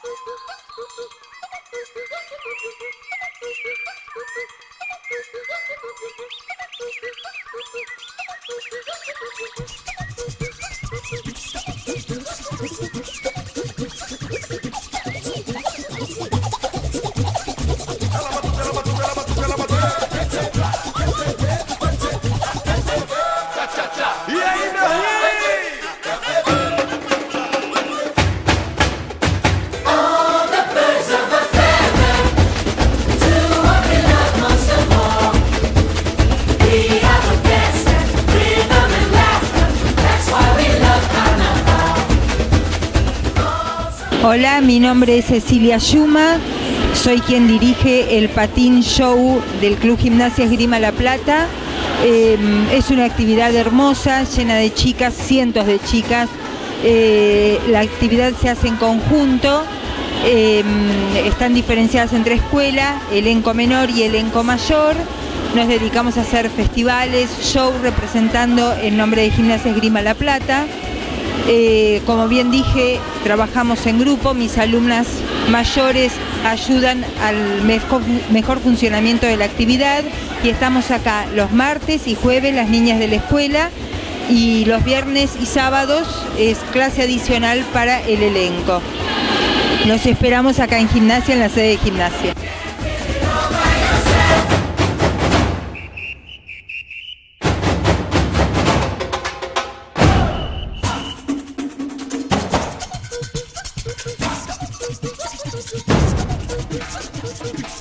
Thank you. Hola, mi nombre es Cecilia Yuma, soy quien dirige el patín show del Club Gimnasia Esgrima La Plata. Eh, es una actividad hermosa, llena de chicas, cientos de chicas. Eh, la actividad se hace en conjunto, eh, están diferenciadas entre escuela, elenco menor y elenco mayor. Nos dedicamos a hacer festivales, show representando el nombre de Gimnasia Esgrima La Plata. Eh, como bien dije, trabajamos en grupo, mis alumnas mayores ayudan al mejor, funcionamiento de la actividad y estamos acá los martes y jueves las niñas de la escuela y los viernes y sábados es clase adicional para el elenco. Los esperamos acá en gimnasia, en la sede de gimnasia. フフフフ。